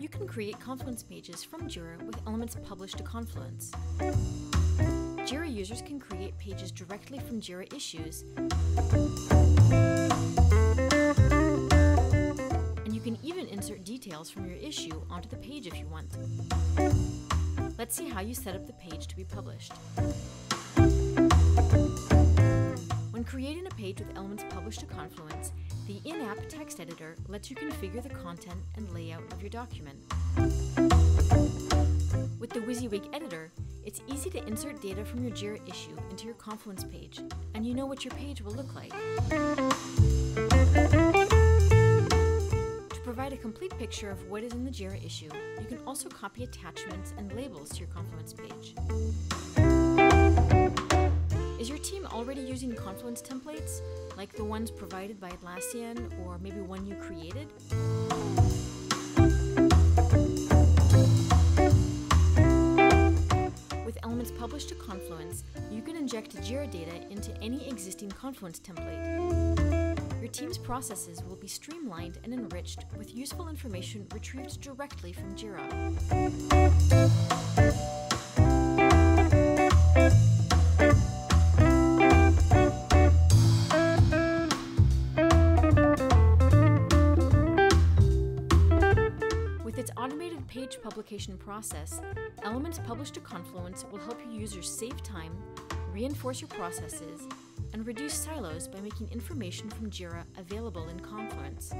You can create Confluence pages from Jira with Elements Publish to Confluence. Jira users can create pages directly from Jira issues, and you can even insert details from your issue onto the page if you want. Let's see how you set up the page to be published. Creating a page with Elements Publish to Confluence, the in-app text editor lets you configure the content and layout of your document. With the WYSIWYG editor, it's easy to insert data from your JIRA issue into your Confluence page, and you know what your page will look like. To provide a complete picture of what is in the JIRA issue, you can also copy attachments and labels to your Confluence page. Templates, like the ones provided by Atlassian or maybe one you created? With Elements Publish to Confluence, you can inject Jira data into any existing Confluence template. Your team's processes will be streamlined and enriched with useful information retrieved directly from Jira. Automated page publication process, Elements Publish to Confluence will help your users save time, reinforce your processes, and reduce silos by making information from Jira available in Confluence.